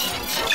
Oh,